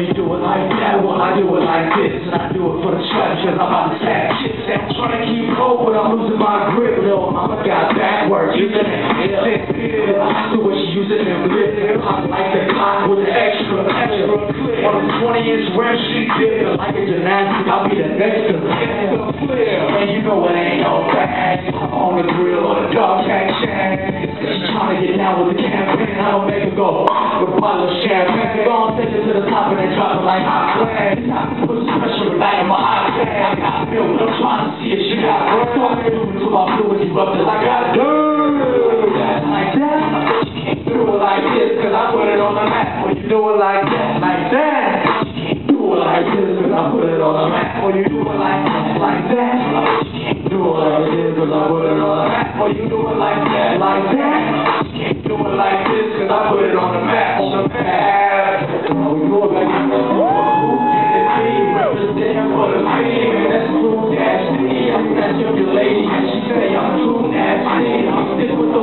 you do it like that, well I do it like this, and I do it for the cause I'm about to stack shit. I'm trying to keep cold, but I'm losing my grip, little mama got backwards, using it, yeah. I do what she using them lips, I like the clock with an extra, extra clip. On a 20 inch rim, she did it like a gymnastic, I'll be the next to And you know it ain't no bag, on the grill or the dog. She trying to get down with the campaign, I don't make her go with bottle of champagne. Go on, take it to the top and then drop it like hot flag. Put some pressure in back of my eye I got milk, I'm trying to see if she got breath. Talking to my fluid like I do. Like that, you can't do it like this, cause I put it on the map. When you do it like that, like that, you can't do it like this, cause I put it on the map. When you do it like that, like that, you can't do it like this, cause I put it on the map. When you do it like that, like that, I put it on the map, on the map. When we for the team, and that's true, that's that's your lady, she say I'm true, nasty. Stick with the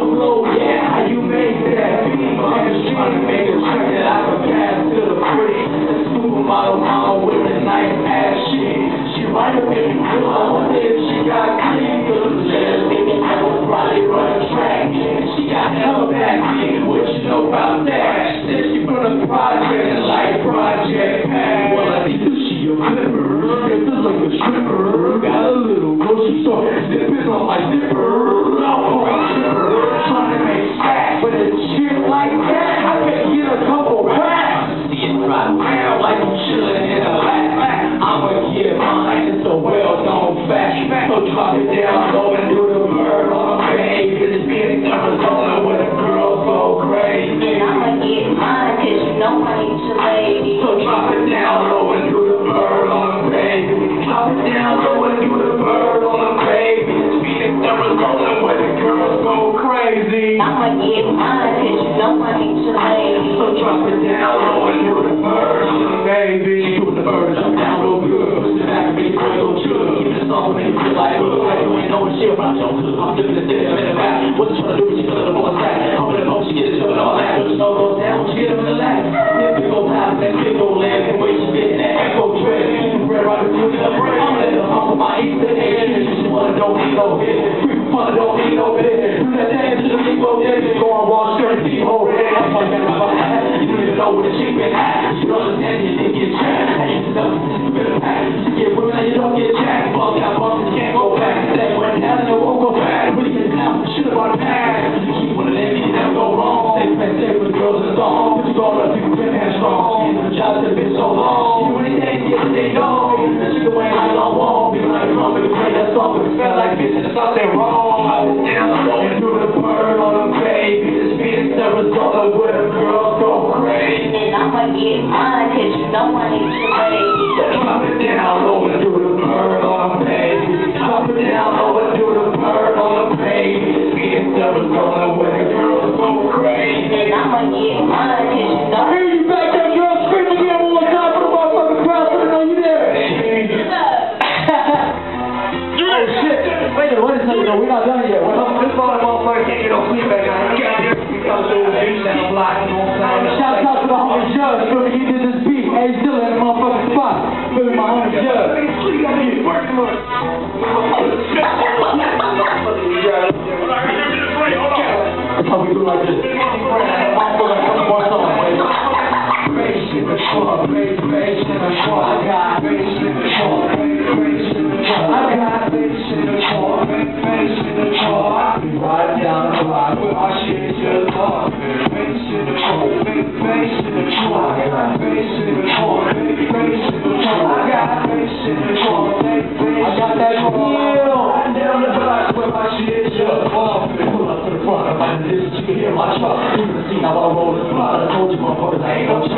yeah, how you make that beat? Make I can pass to the with nice ass. She up if she got I track. She got hella back know about that? Then she from the project, like Project Pack. Well, I think that she a flipper, it's like a stripper. Got a little grocery store, zipping on my zipper. Oh, trying to make stacks, but a shit like that, I can get a couple shit. I'm living the day, I'm in the back. What tryna do? She feeling the back. I'm in the all that. When the goes down, she get him in the. Yeah, big ol' pop, that big ol' land. The way she getting that echo tread. Keep the bread right between the bread. I'm humble my Easter egg. She just wanna don't need no hit. Free fun, don't need no bit. Do that dance to the yeah, just go on Wall Street, keep hold it. I'm fucking about that. You don't even know what the chick been at. Up, you can hand strong. The job that's been so long. You anything, get they know. That shit the way I don't want. Be like, come and play that song, but it smell like and it's something wrong. Down, going through the bird on the baby. This Phoenix, Arizona, where the girls go crazy. And I'ma get mine, cause you know I do the bird on a the bird on a baby. Phoenix, Arizona, where the girls go crazy. And a minute, wait though. We're not done yet. We're this morning, motherfucker can't get no sleep now. You got here. We come through the beach down the block, you know what I'm saying? Shout out to the homie Judge. Me, he did this beat. Hey, still in the motherfucking spot. Feel my homie Judge. That's how we do like this. Motherfucker, come more song, baby. Bass in the trunk, bass, bass in the trunk. I got bass in the trunk, motherfuckers, I ain't can see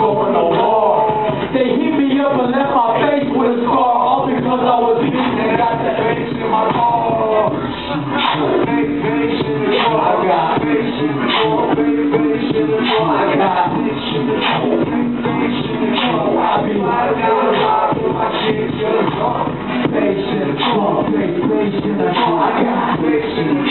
up left my face with a scar, all because I was beaten and got bass in my car. I got bass in the car, bass in the car. I got bass in the car. I be right down the block with my kids in the car. Bass in the in the car. I got bass in the car,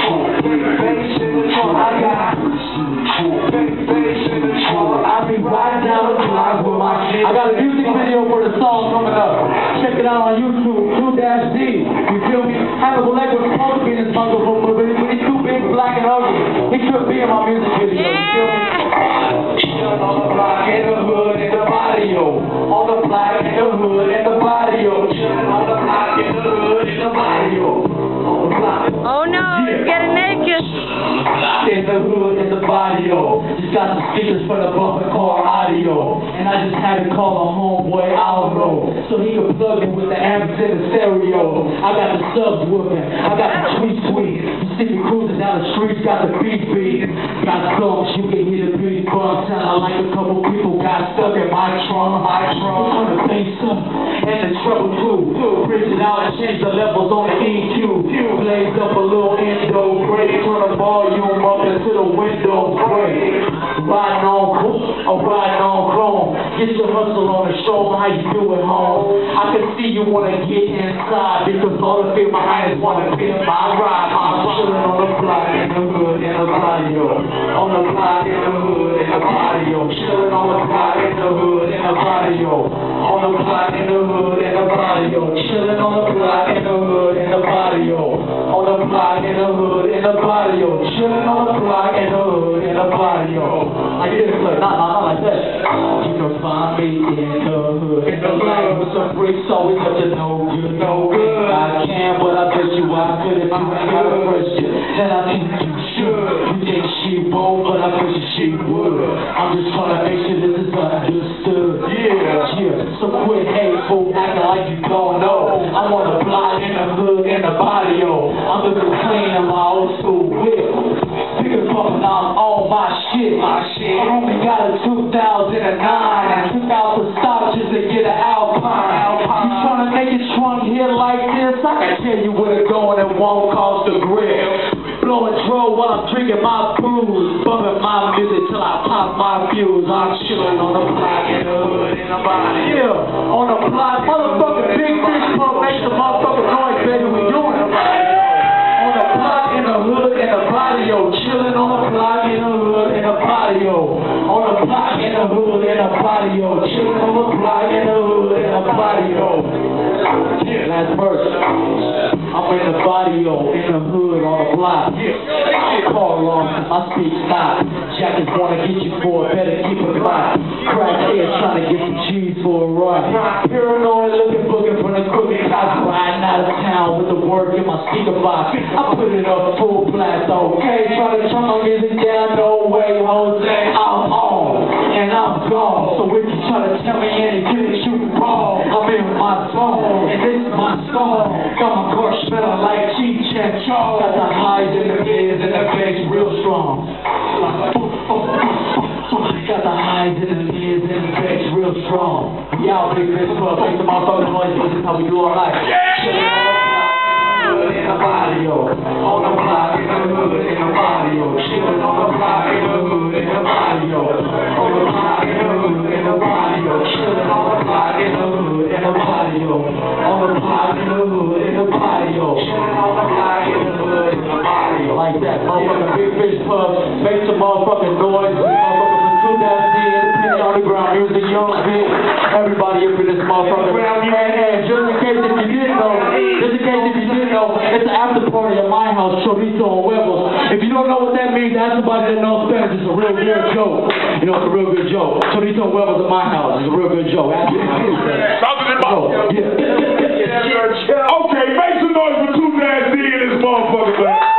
he could be in my music video. You feel me? On the block, in the hood, in the barrio. On the block, in the hood, in the barrio. Chillin' on the block, in the hood, in the barrio. On the block. Oh no, he's getting naked. In the hood, in the barrio. Got the for the bumper car audio. And I just had to call a homeboy Alvaro. So he could plug in with the amps in the stereo. I got the subs working. I got the tweet tweet. You see me cruising down the streets, got the beat beat. Got songs, you can hear the beat bump. Sound like a couple people got stuck in my trunk. My trunk. Turn the bass up. And the treble too. Bridge it out and change the levels on the EQ. Blaze up a little endo break. Turn the volume up into the window break. Riding on or riding on chrome. Get your hustle on and show 'em how you do it home. I can see you wanna get inside because all the fear behind is wanna be my ride. I'm chillin' on the block in the hood in the patio. On the block in the hood in the patio. Chillin' on the block in the hood in the patio. On the block in the hood in the patio. Chillin' on the block in the hood in the patio. On the block in the hood in the patio. Chillin' on the block in the hood in the patio. Like this, look, not, not, not like that. You can find me in the hood. In the light with some freaks, always up to no good, no good. I can, but I bet you I could if you got a question. And I think you should. You think she won't, but I bet you she would. I'm just trying to make sure this is understood. Yeah, yeah. So quit hateful, acting like you don't know. I'm on the block, in the hood, in the barrio. I'm looking clean in my old school whip. Speakers pumping, I'm on my shit. My shit. I only got a 2009 and took out the stock just to get an Alpine. Alpine. You trying to make it trunk hit like this? I can tell you where to go and it won't cost a grip. Blowing dro while I'm drinking my booze. Bumping my music till I pop my fuse. I'm chilling on the block in the hood in the body. Yeah, on the block. Motherfucking big fish pub makes the motherfucking noise, baby. We doing it right. On the block in the hood in the patio. Chilling on the block in the hood in the patio. On the block in the hood in the patio. Chilling on the block in the hood in the patio. Last verse. In the patio, in the hood, on the block. Call long, my speech stop. Jackets wanna get you for it, better keep it locked. Crack head trying to get some cheese for a ride. Paranoid looking, booking from the crooked cops. Riding out of town with the work in my speaker box. I put it up full blast, okay? Trying to turn my music down, no way, Jose. I'm on, strong. Y'all big bitch club, make the motherfucking noise, this is how we do our life. Chillin' on the block, in the barrio. On the block, in the hood, in the barrio. Chillin' on the block, in the hood, in the barrio. On the block, in the hood, in the barrio. Chillin' on the block, in the hood, in the barrio. On the block, in the hood, in the barrio. Chillin' on the block, in the hood, in the barrio. Like that, motherfucking big fish pub, make some motherfucking noise. Independent Underground Music, Young Vic, everybody up in this motherfucker. And, and just in case if you didn't know, just in case if you didn't know, it's an after party at my house, Chorizo and Huevos. If you don't know what that means, ask somebody that knows Spanish. It's a real good joke. You know, it's a real good joke. Chorizo and Huevos at my house. It's a real good joke. Ask me. Something about Yeah. Okay, make some noise for two nasty in this motherfucker, man.